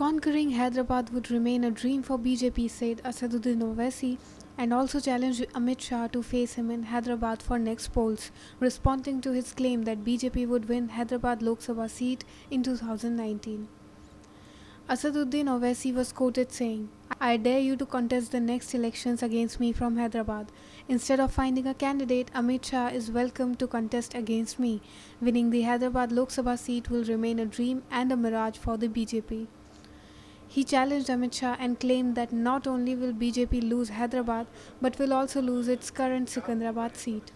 Conquering Hyderabad would remain a dream for BJP, said Asaduddin Owaisi, and also challenged Amit Shah to face him in Hyderabad for next polls, responding to his claim that BJP would win Hyderabad Lok Sabha seat in 2019. Asaduddin Owaisi was quoted saying, I dare you to contest the next elections against me from Hyderabad. Instead of finding a candidate, Amit Shah is welcome to contest against me. Winning the Hyderabad Lok Sabha seat will remain a dream and a mirage for the BJP. He challenged Amit Shah and claimed that not only will BJP lose Hyderabad but will also lose its current Secunderabad seat.